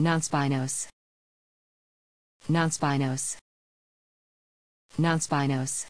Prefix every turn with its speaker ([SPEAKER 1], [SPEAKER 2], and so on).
[SPEAKER 1] Non-spinos. Non-spinos. Non-spinos.